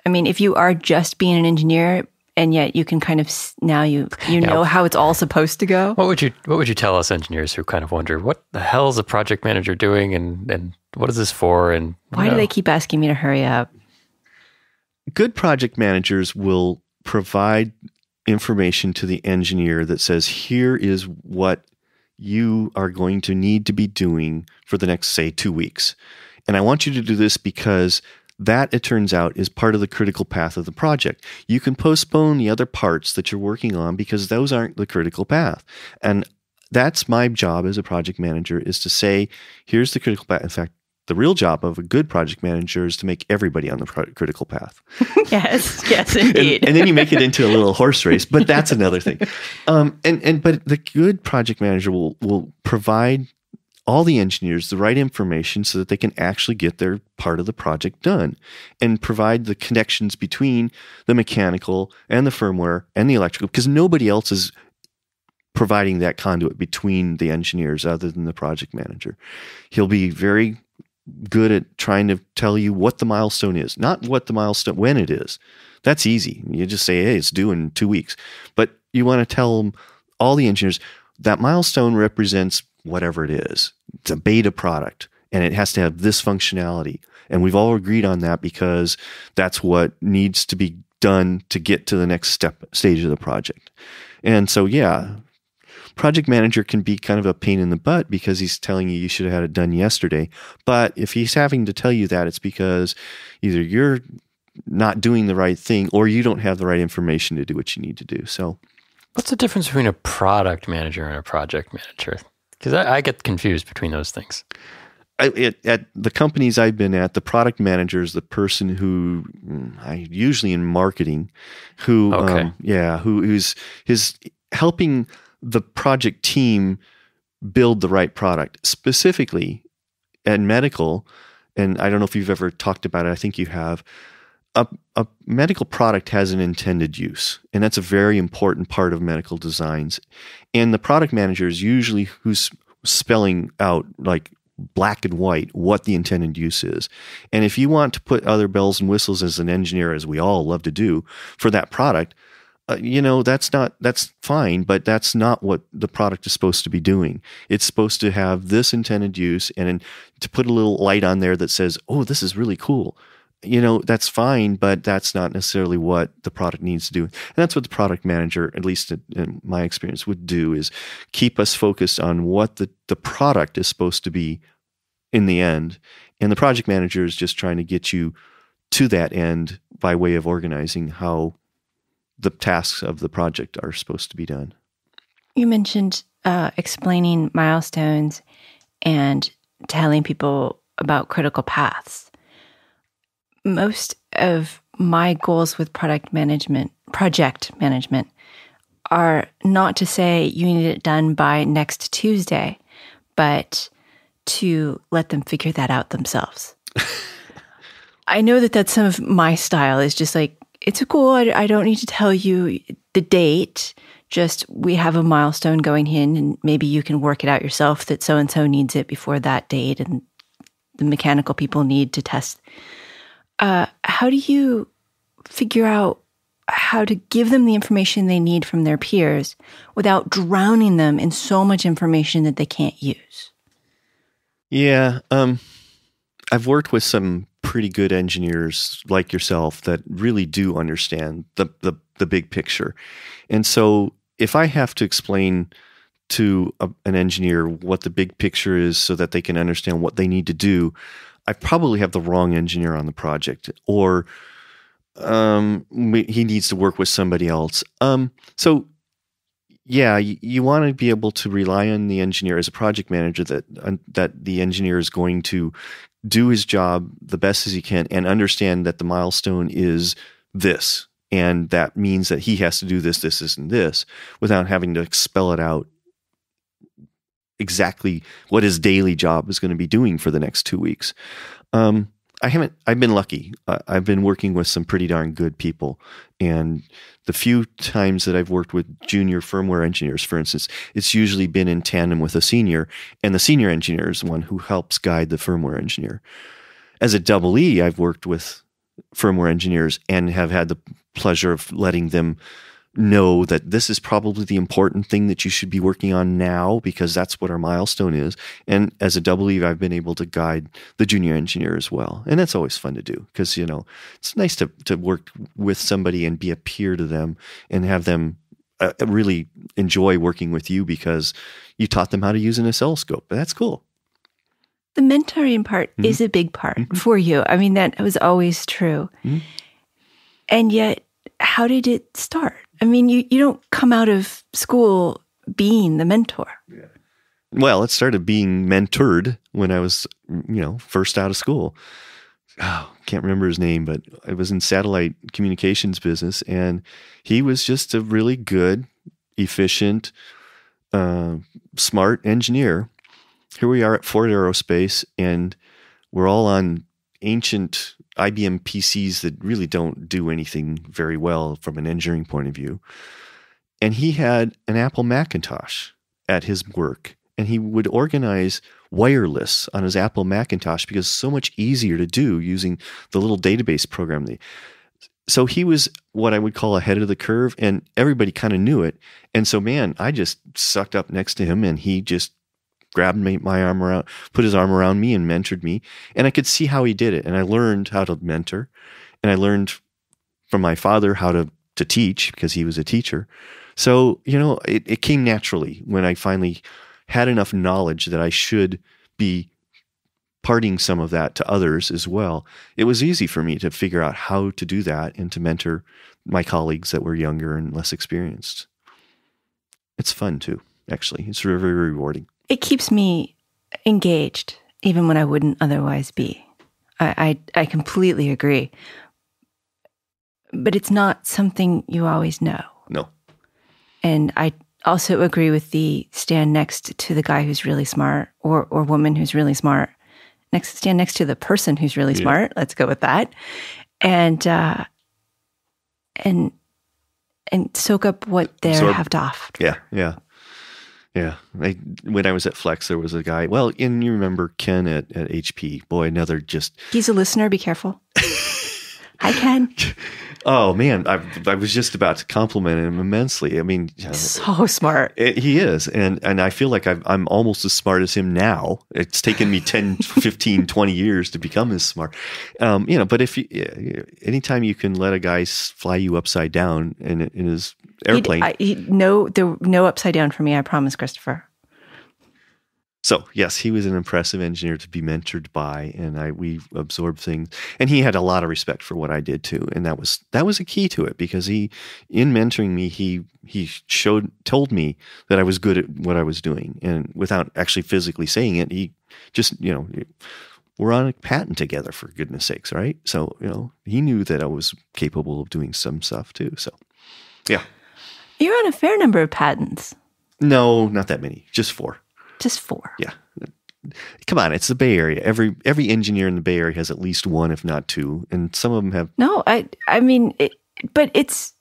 I mean, if you are just being an engineer, and yet you can kind of now you you know how it's all supposed to go. What would you what would you tell us engineers who kind of wonder what the hell is a project manager doing and and what is this for and why know. do they keep asking me to hurry up? Good project managers will provide information to the engineer that says here is what you are going to need to be doing for the next say 2 weeks. And I want you to do this because that, it turns out, is part of the critical path of the project. You can postpone the other parts that you're working on because those aren't the critical path. And that's my job as a project manager is to say, here's the critical path. In fact, the real job of a good project manager is to make everybody on the critical path. yes, yes, indeed. and, and, then you make it into a little horse race, but that's another thing. Um, and and but the good project manager will will provide all the engineers the right information so that they can actually get their part of the project done and provide the connections between the mechanical and the firmware and the electrical because nobody else is providing that conduit between the engineers other than the project manager. He'll be very good at trying to tell you what the milestone is, not what the milestone when it is. That's easy. You just say, "Hey, it's due in 2 weeks." But you want to tell all the engineers that milestone represents whatever it is. It's a beta product and it has to have this functionality. And we've all agreed on that because that's what needs to be done to get to the next step stage of the project. And so, yeah, project manager can be kind of a pain in the butt because he's telling you you should have had it done yesterday. But if he's having to tell you that, it's because either you're not doing the right thing or you don't have the right information to do what you need to do. So, what's the difference between a product manager and a project manager? Because I, I, get confused between those things. I, it, at the companies I've been at, the product manager is the person who, I usually in marketing, who, okay. um, yeah, who who's his helping the project team build the right product. Specifically, at medical, and I don't know if you've ever talked about it. I think you have. A, a, medical product has an intended use, and that's a very important part of medical designs. And the product manager is usually who's spelling out like black and white what the intended use is. And if you want to put other bells and whistles as an engineer, as we all love to do for that product, uh, you know that's not that's fine but that's not what the product is supposed to be doing it's supposed to have this intended use and to put a little light on there that says oh this is really cool you know that's fine but that's not necessarily what the product needs to do. And that's what the product manager at least in my experience would do is keep us focused on what the, the product is supposed to be in the end. And the project manager is just trying to get you to that end by way of organizing how the tasks of the project are supposed to be done. You mentioned uh, explaining milestones and telling people about critical paths most of my goals with product management, project management, are not to say you need it done by next Tuesday, but to let them figure that out themselves. I know that that's some of my style is just like, it's cool. I, I don't need to tell you the date. Just we have a milestone going in, and maybe you can work it out yourself that so and so needs it before that date, and the mechanical people need to test uh, how do you figure out how to give them the information they need from their peers without drowning them in so much information that they can't use? Yeah, um, I've worked with some pretty good engineers like yourself that really do understand the, the, the big picture. And so if I have to explain to a, an engineer what the big picture is so that they can understand what they need to do, I probably have the wrong engineer on the project, or um, he needs to work with somebody else. Um, so, yeah, you, you want to be able to rely on the engineer as a project manager that uh, that the engineer is going to do his job the best as he can and understand that the milestone is this, and that means that he has to do this, this, this, and this, without having to spell it out exactly what his daily job is going to be doing for the next two weeks. Um, I haven't. I've been lucky. I've been working with some pretty darn good people, and the few times that I've worked with junior firmware engineers, for instance, it's usually been in tandem with a senior, and the senior engineer is the one who helps guide the firmware engineer. As a double E, I've worked with firmware engineers and have had the pleasure of letting them know that this is probably the important thing that you should be working on now because that's what our milestone is. And as a double E, I've been able to guide the junior engineer as well. And that's always fun to do because, you know, it's nice to, to work with somebody and be a peer to them and have them uh, really enjoy working with you because you taught them how to use an oscilloscope. That's cool. The mentoring part mm-hmm. is a big part mm-hmm. for you. I mean, that was always true. Mm-hmm. And yet, how did it start? I mean, you, you don't come out of school being the mentor. Yeah. Well, it started being mentored when I was, you know, first out of school. Oh, can't remember his name, but I was in satellite communications business, and he was just a really good, efficient, uh, smart engineer. here we are at Ford Aerospace, and we're all on ancient IBM PCs that really don't do anything very well from an engineering point of view. And he had an Apple Macintosh at his work, and he would organize wire lists on his Apple Macintosh because it's so much easier to do using the little database program. The. So he was what I would call ahead of the curve, and everybody kind of knew it. And so, man, I just sucked up next to him, and he just grabbed me, my arm around, put his arm around me, and mentored me. And I could see how he did it, and I learned how to mentor, and I learned from my father how to to teach because he was a teacher. So you know, it, it came naturally when I finally had enough knowledge that I should be parting some of that to others as well. It was easy for me to figure out how to do that and to mentor my colleagues that were younger and less experienced. It's fun too, actually. It's very, very rewarding. It keeps me engaged, even when I wouldn't otherwise be. I, I, I completely agree. But it's not something you always know. No. And I also agree with the stand next to the guy who's really smart or or woman who's really smart. Next stand next to the person who's really yeah. smart. Let's go with that. And uh and and soak up what they have to offer. Yeah, yeah. Yeah. I, when I was at Flex, there was a guy. Well, and you remember Ken at, at HP. Boy, another just. He's a listener. Be careful. Hi, Ken. Oh man, I, I was just about to compliment him immensely. I mean, so smart. It, he is, and and I feel like i am almost as smart as him now. It's taken me 10, 15, 20 years to become as smart. Um, you know, but if you, anytime you can let a guy fly you upside down in in his airplane, I, he, no, there no upside down for me. I promise, Christopher. So yes, he was an impressive engineer to be mentored by, and I we absorbed things. And he had a lot of respect for what I did too, and that was that was a key to it because he, in mentoring me, he he showed told me that I was good at what I was doing, and without actually physically saying it, he just you know we're on a patent together for goodness sakes, right? So you know he knew that I was capable of doing some stuff too. So yeah, you're on a fair number of patents. No, not that many, just four. Just four. Yeah. Come on, it's the Bay Area. Every every engineer in the Bay Area has at least one, if not two, and some of them have. No, I I mean, it, but it's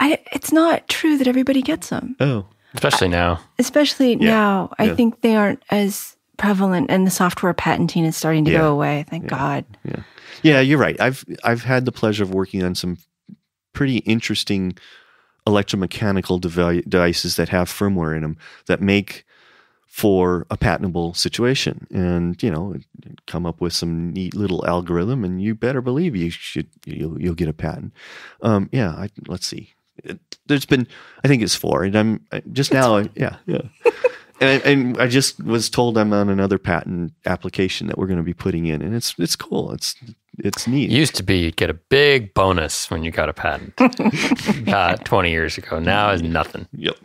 I it's not true that everybody gets them. Oh, especially now. Especially yeah. now, I yeah. think they aren't as prevalent, and the software patenting is starting to yeah. go away. Thank God. Yeah, yeah, you're right. I've I've had the pleasure of working on some pretty interesting electromechanical devices that have firmware in them that make for a patentable situation. And you know come up with some neat little algorithm and you better believe you should you'll, you'll get a patent. Um, yeah I, let's see. It, there's been i think it's four and i'm just now I, yeah. Yeah and, I, and I just was told i'm on another patent application that we're going to be putting in and it's it's cool it's it's neat. Used to be you'd get a big bonus when you got a patent. uh, 20 years ago. Now is nothing. Yep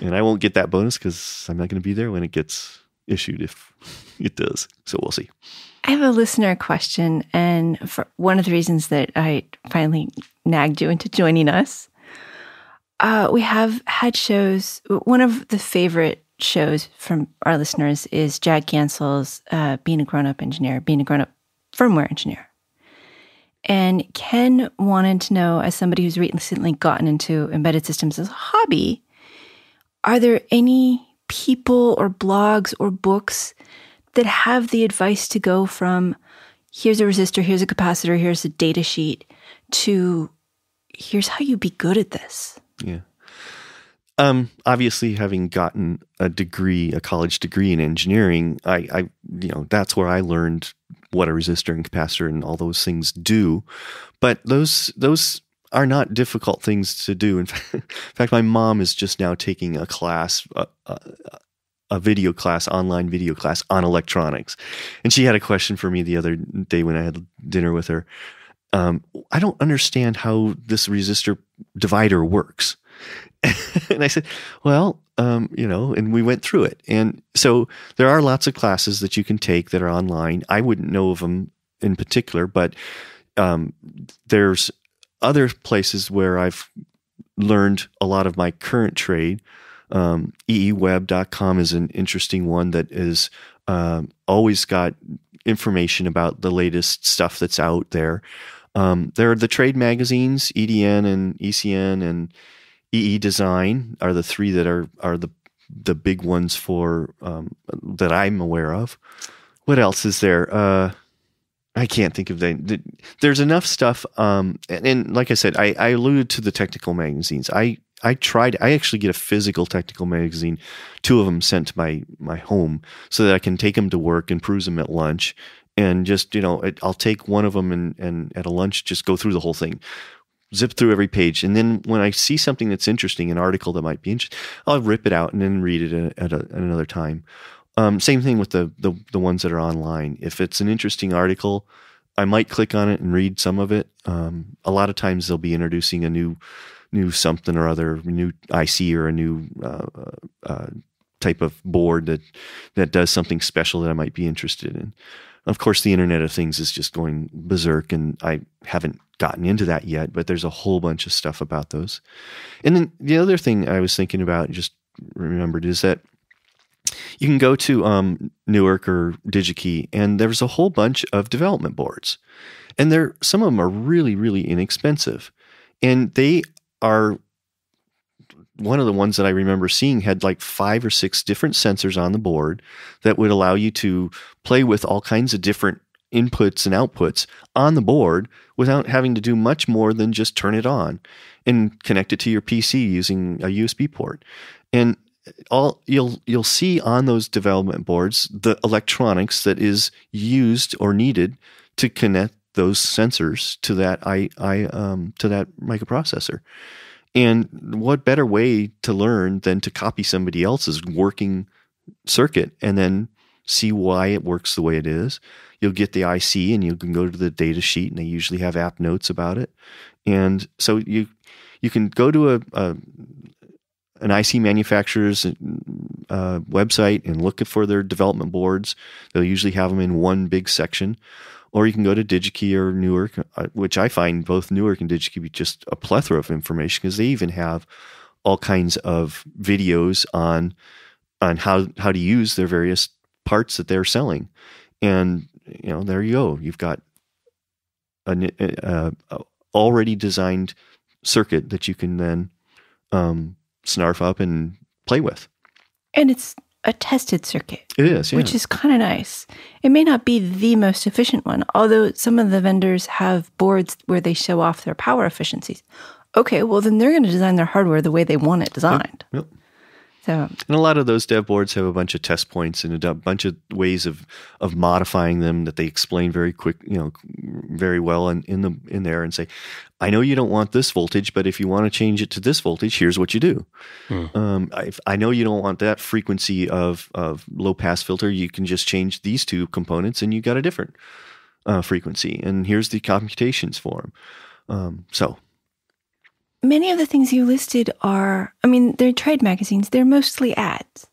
and I won't get that bonus because I'm not going to be there when it gets issued if it does. So we'll see. I have a listener question, and for one of the reasons that I finally nagged you into joining us, uh, we have had shows. One of the favorite shows from our listeners is Jack Ganssle's uh, "Being a Grown Up Engineer," being a grown up firmware engineer. And Ken wanted to know, as somebody who's recently gotten into embedded systems as a hobby, are there any people or blogs or books that have the advice to go from here's a resistor, here's a capacitor, here's a data sheet to here's how you be good at this? Yeah. Um, obviously, having gotten a degree, a college degree in engineering, I, I, you know, that's where I learned what a resistor and capacitor and all those things do. But those those are not difficult things to do. In fact, in fact my mom is just now taking a class, a, a, a, video class, online video class on electronics. And she had a question for me the other day when I had dinner with her. Um, I don't understand how this resistor divider works. and I said, well, um, you know, and we went through it. And so there are lots of classes that you can take that are online. I wouldn't know of them in particular, but um, there's other places where I've learned a lot of my current trade. Um, eeweb.com is an interesting one that is um, always got information about the latest stuff that's out there. Um, there are the trade magazines, EDN and ECN and EE Design are the three that are are the the big ones for um, that I'm aware of. What else is there? Uh, I can't think of that. There's enough stuff. Um, and, and, like I said, I, I, alluded to the technical magazines. I I tried. I actually get a physical technical magazine, two of them sent to my my home, so that I can take them to work and peruse them at lunch, and just you know, I'll take one of them and and at a lunch just go through the whole thing zip through every page. And then when I see something that's interesting, an article that might be interesting, I'll rip it out and then read it at, a, at another time. Um, same thing with the, the, the ones that are online. If it's an interesting article, I might click on it and read some of it. Um, a lot of times they'll be introducing a new new something or other, new IC or a new uh, uh, type of board that that does something special that I might be interested in. Of course, the Internet of Things is just going berserk, and I haven't gotten into that yet, but there's a whole bunch of stuff about those. And then the other thing I was thinking about, just remembered, is that you can go to um, Newark or DigiKey, and there's a whole bunch of development boards, and there some of them are really, really inexpensive, and they are. One of the ones that I remember seeing had like five or six different sensors on the board that would allow you to play with all kinds of different inputs and outputs on the board without having to do much more than just turn it on and connect it to your PC using a USB port. And all you'll you'll see on those development boards the electronics that is used or needed to connect those sensors to that I, I um, to that microprocessor. And what better way to learn than to copy somebody else's working circuit and then see why it works the way it is you'll get the IC and you can go to the data sheet and they usually have app notes about it. And so you you can go to a, a an IC manufacturer's uh, website and look for their development boards. They'll usually have them in one big section. Or you can go to DigiKey or Newark, uh, which I find both Newark and DigiKey just a plethora of information because they even have all kinds of videos on on how how to use their various parts that they're selling. And you know, there you go. You've got an uh, already designed circuit that you can then um, snarf up and play with. And it's a tested circuit. It is, yeah. Which is kind of nice. It may not be the most efficient one, although some of the vendors have boards where they show off their power efficiencies. Okay, well, then they're going to design their hardware the way they want it designed. Yep. yep. So, and a lot of those dev boards have a bunch of test points and a bunch of ways of of modifying them that they explain very quick, you know, very well in, in the in there and say, I know you don't want this voltage, but if you want to change it to this voltage, here's what you do. Hmm. Um, I, I, know you don't want that frequency of of low pass filter. You can just change these two components, and you got a different uh, frequency. And here's the computations for them. Um, so many of the things you listed are, I mean, they're trade magazines, they're mostly ads.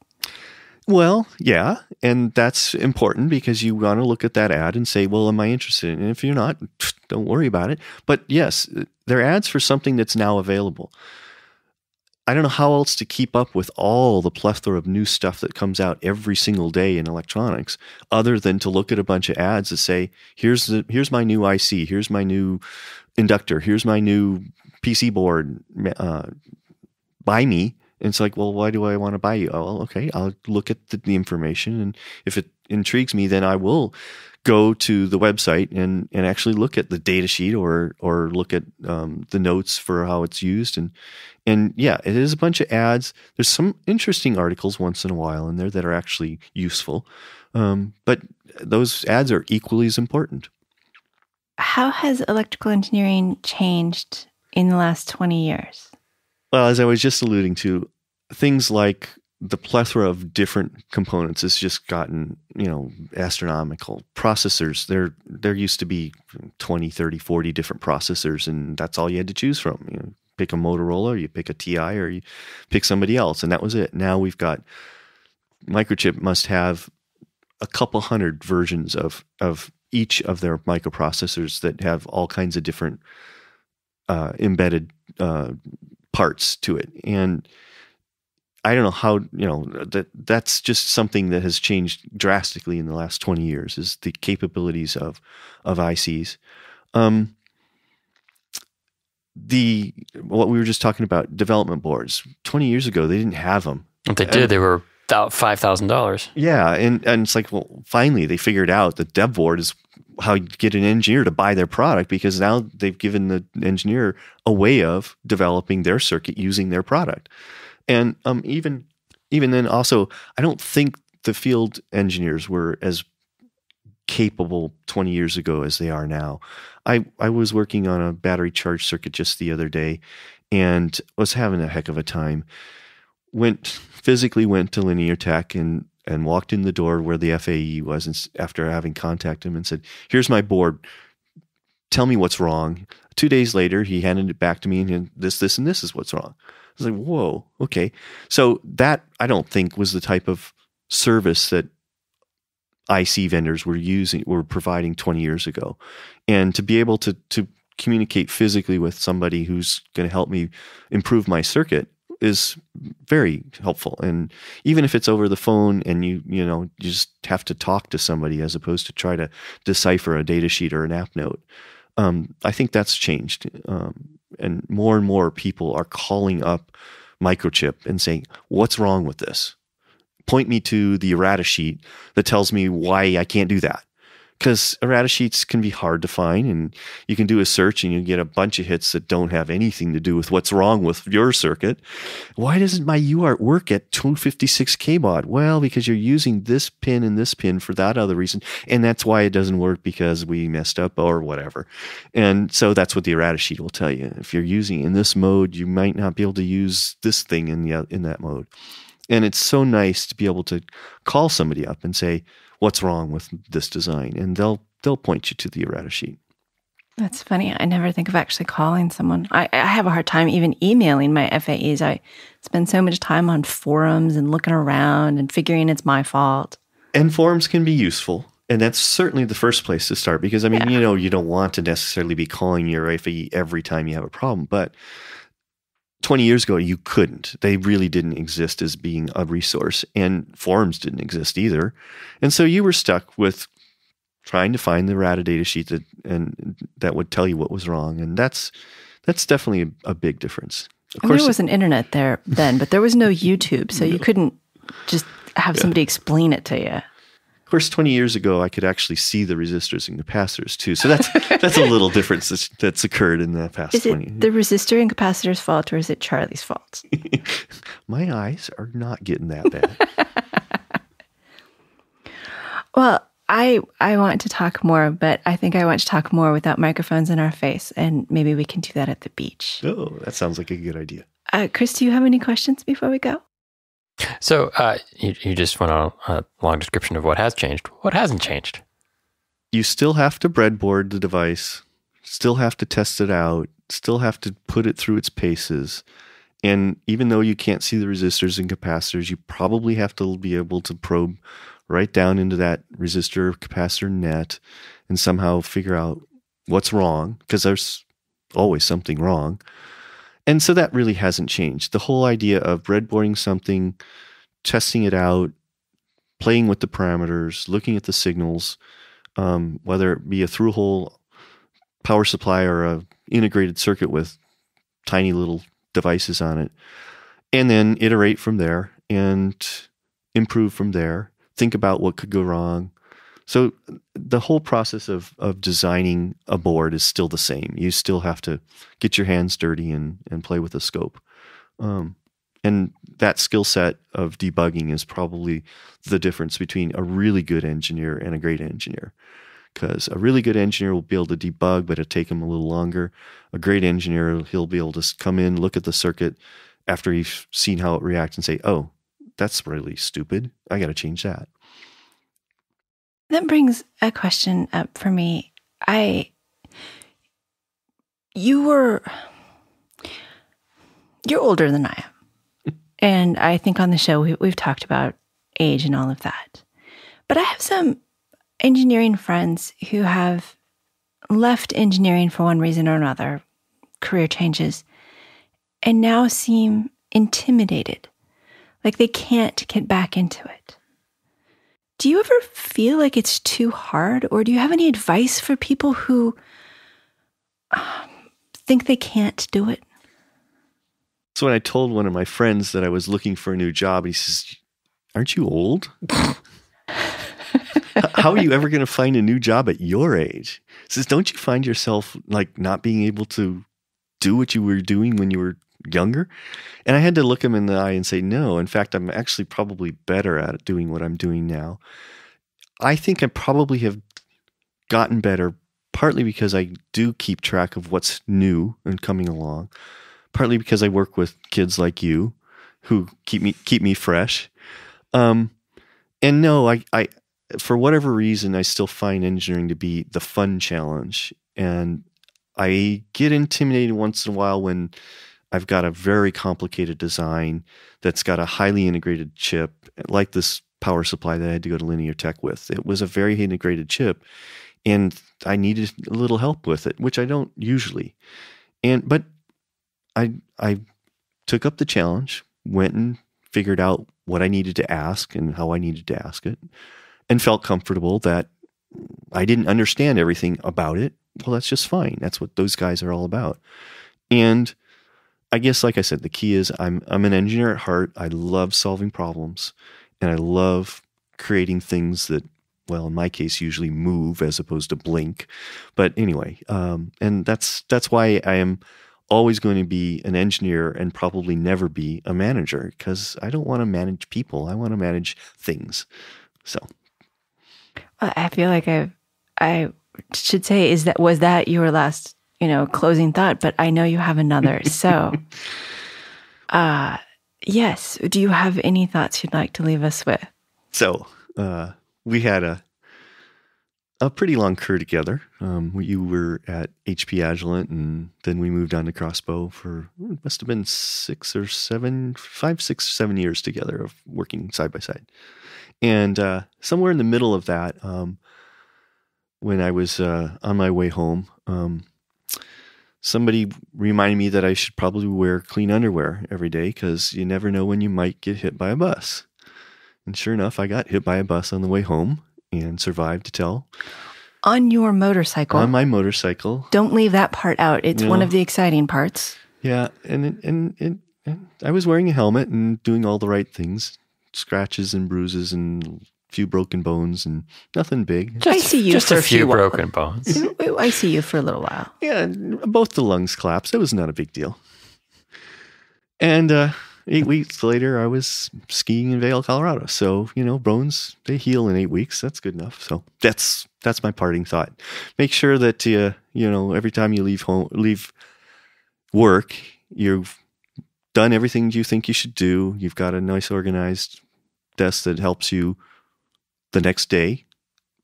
Well, yeah. And that's important because you want to look at that ad and say, well, am I interested? And if you're not, don't worry about it. But yes, they're ads for something that's now available. I don't know how else to keep up with all the plethora of new stuff that comes out every single day in electronics, other than to look at a bunch of ads that say, "Here's the here's my new IC, here's my new inductor, here's my new PC board, uh, buy me. And it's like, well, why do I want to buy you? Oh, well, okay, I'll look at the, the, information, and if it intrigues me, then I will go to the website and and actually look at the data sheet or or look at um, the notes for how it's used and and yeah, it is a bunch of ads. There's some interesting articles once in a while in there that are actually useful, um, but those ads are equally as important. How has electrical engineering changed in the last 20 years? Well, as I was just alluding to, things like the plethora of different components has just gotten, you know, astronomical. Processors, there there used to be 20, 30, 40 different processors and that's all you had to choose from. You know, pick a Motorola, you pick a TI or you pick somebody else and that was it. Now we've got Microchip must have a couple hundred versions of of each of their microprocessors that have all kinds of different uh, embedded uh, parts to it. And I don't know how you know that that's just something that has changed drastically in the last 20 years is the capabilities of of ICs. Um, the what we were just talking about development boards 20 years ago they didn't have them. If they did, they were about five thousand dollars. Yeah, and and it's like well finally they figured out that dev board is how you get an engineer to buy their product because now they've given the engineer a way of developing their circuit using their product. And um, even even then, also, I don't think the field engineers were as capable 20 years ago as they are now. I, I was working on a battery charge circuit just the other day and was having a heck of a time. Went physically went to Linear Tech and and walked in the door where the FAE was and after having contacted him and said, "Here's my board. Tell me what's wrong." Two days later, he handed it back to me and this, this, and this is what's wrong. I was like, "Whoa, okay." So that I don't think was the type of service that IC vendors were using were providing 20 years ago, and to be able to to communicate physically with somebody who's going to help me improve my circuit is very helpful. And even if it's over the phone and you, you know, you just have to talk to somebody as opposed to try to decipher a data sheet or an app note, um, I think that's changed. Um, and more and more people are calling up Microchip and saying, what's wrong with this? Point me to the errata sheet that tells me why I can't do that because errata sheets can be hard to find and you can do a search and you get a bunch of hits that don't have anything to do with what's wrong with your circuit. Why doesn't my UART work at 256 kbaud? Well, because you're using this pin and this pin for that other reason. And that's why it doesn't work because we messed up or whatever. And so that's what the errata sheet will tell you. If you're using in this mode, you might not be able to use this thing in the, in that mode. And it's so nice to be able to call somebody up and say, what's wrong with this design, and they'll they'll point you to the errata sheet. That's funny. I never think of actually calling someone. I, I have a hard time even emailing my FAEs. I spend so much time on forums and looking around and figuring it's my fault. And forums can be useful. And that's certainly the first place to start because, I mean, yeah. you know, you don't want to necessarily be calling your FAE every time you have a problem, but 20 years ago, you couldn't. They really didn't exist as being a resource, and forums didn't exist either. And so you were stuck with trying to find the errata data sheet that and that would tell you what was wrong, and that's that's definitely a, a big difference. Of course, there was an internet there then, but there was no YouTube, so no. you couldn't just have yeah. somebody explain it to you course, 20 years ago, I could actually see the resistors and capacitors too. So that's that's a little difference that's, that's occurred in the past is 20 it the resistor and capacitor's fault or is it Charlie's fault? My eyes are not getting that bad. well, I I want to talk more, but I think I want to talk more without microphones in our face, and maybe we can do that at the beach. Oh, that sounds like a good idea. Uh, Chris, do you have any questions before we go? So uh, you, you just went on a long description of what has changed. What hasn't changed? You still have to breadboard the device, still have to test it out, still have to put it through its paces. And even though you can't see the resistors and capacitors, you probably have to be able to probe right down into that resistor capacitor net and somehow figure out what's wrong because there's always something wrong. And so that really hasn't changed. The whole idea of breadboarding something, testing it out, playing with the parameters, looking at the signals, um, whether it be a through hole power supply or a integrated circuit with tiny little devices on it, and then iterate from there and improve from there. Think about what could go wrong, so the whole process of of designing a board is still the same. You still have to get your hands dirty and and play with the scope. Um, and that skill set of debugging is probably the difference between a really good engineer and a great engineer. Because a really good engineer will be able to debug, but it'll take him a little longer. A great engineer, he'll be able to come in, look at the circuit after he's seen how it reacts, and say, "Oh, that's really stupid. I got to change that." That brings a question up for me. I, you were, you're older than I am. and I think on the show we, we've talked about age and all of that. But I have some engineering friends who have left engineering for one reason or another, career changes, and now seem intimidated like they can't get back into it. Do you ever feel like it's too hard, or do you have any advice for people who um, think they can't do it? So when I told one of my friends that I was looking for a new job, he says, Aren't you old? How are you ever going to find a new job at your age? He says, Don't you find yourself like not being able to do what you were doing when you were younger? And I had to look him in the eye and say, No. In fact, I'm actually probably better at doing what I'm doing now. I think I probably have gotten better partly because I do keep track of what's new and coming along, partly because I work with kids like you who keep me keep me fresh. Um, and no, I, I for whatever reason I still find engineering to be the fun challenge, and I get intimidated once in a while when I've got a very complicated design that's got a highly integrated chip, like this power supply that I had to go to Linear Tech with. It was a very integrated chip, and I needed a little help with it, which I don't usually. And but I I took up the challenge, went and figured out what I needed to ask and how I needed to ask it, and felt comfortable that I didn't understand everything about it. Well, that's just fine. That's what those guys are all about. And I guess, like I said, the key is I'm I'm an engineer at heart. I love solving problems, and I love creating things that, well, in my case, usually move as opposed to blink. But anyway, um, and that's that's why I am always going to be an engineer and probably never be a manager because I don't want to manage people. I want to manage things. So I feel like I I should say is that was that your last, you know, closing thought, but I know you have another. So uh yes, do you have any thoughts you'd like to leave us with? So, uh we had a a pretty long career together. Um, you were at HP Agilent, and then we moved on to Crossbow for it must have been six or seven, five, six, seven years together of working side by side. And uh, somewhere in the middle of that, um, when I was uh, on my way home, um, somebody reminded me that I should probably wear clean underwear every day because you never know when you might get hit by a bus. And sure enough, I got hit by a bus on the way home and survived to tell. On your motorcycle. On my motorcycle. Don't leave that part out. It's No. one of the exciting parts. Yeah, and it- and, and and I was wearing a helmet and doing all the right things, scratches and bruises and few broken bones and nothing big. I see you Just for a a few few broken bones. I see you for a little while. Yeah, both the lungs collapsed. It was not a big deal. And uh, eight weeks later, I was skiing in Vail, Colorado. So you know, bones they heal in eight weeks. That's good enough. So that's that's my parting thought. Make sure that uh, you know every time you leave home, leave work, you've done everything you think you should do. You've got a nice organized desk that helps you the next day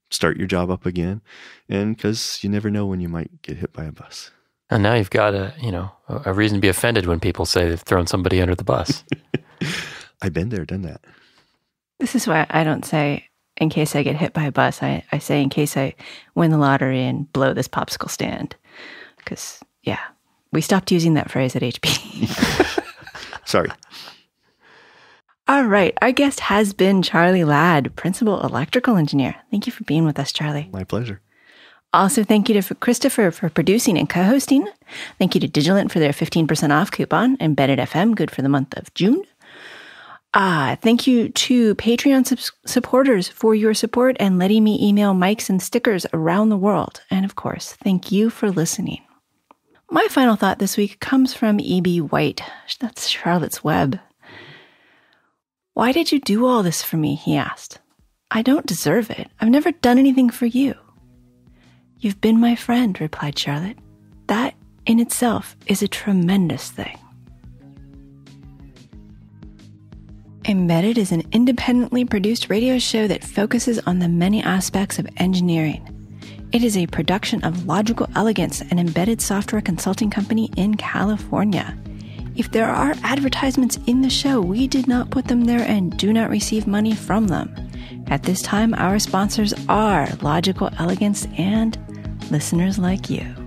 start your job up again and because you never know when you might get hit by a bus And now you've got a you know a a reason to be offended when people say they've thrown somebody under the bus. i've been there done that This is why I don't say in case I get hit by a bus. I, I say in case I win the lottery and blow this popsicle stand. Because, yeah, we stopped using that phrase at HP. sorry All right. Our guest has been Charlie Ladd, Principal Electrical Engineer. Thank you for being with us, Charlie. my pleasure Also, thank you to Christopher for producing and co hosting. Thank you to Digilent for their 15% off coupon, Embedded FM, good for the month of June. Ah, thank you to Patreon subs- supporters for your support and letting me email mics and stickers around the world. And of course, thank you for listening. My final thought this week comes from E.B. White. That's Charlotte's Web. Why did you do all this for me? He asked. I don't deserve it. I've never done anything for you. You've been my friend, replied Charlotte. That in itself is a tremendous thing. Embedded is an independently produced radio show that focuses on the many aspects of engineering. It is a production of Logical Elegance, an embedded software consulting company in California. If there are advertisements in the show, we did not put them there and do not receive money from them. At this time, our sponsors are Logical Elegance and listeners like you.